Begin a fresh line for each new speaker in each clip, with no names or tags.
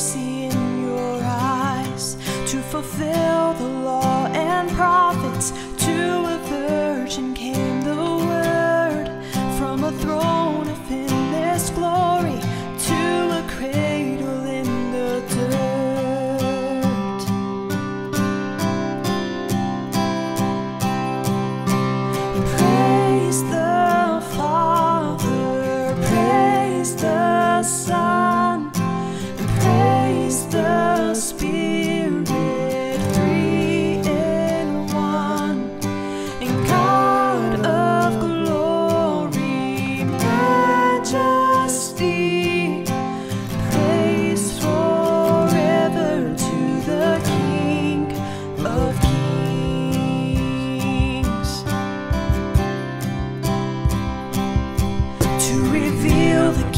mercy in your eyes to fulfill the law.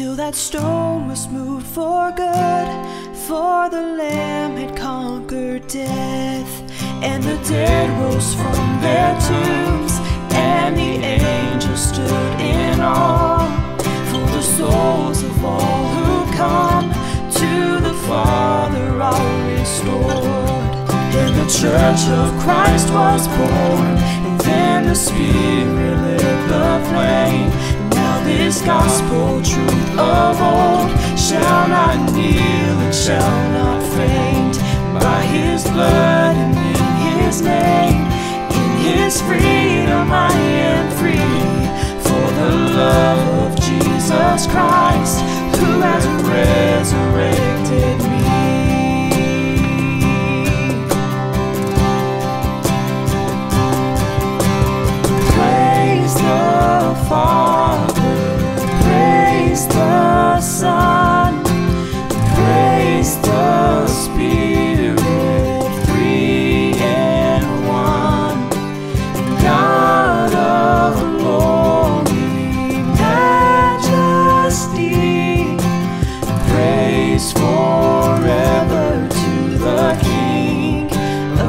till that stone was moved for good. For the Lamb had conquered death, and the dead rose from their tombs, and the angels stood in awe for the souls of all who come to the Father are restored. And the church of Christ was born, and then the Spirit lit the flame. This gospel truth of old shall not kneel and shall not faint. By His blood and in His name, in His freedom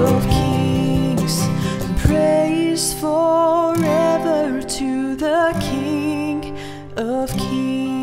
of Kings. Praise forever to the King of Kings.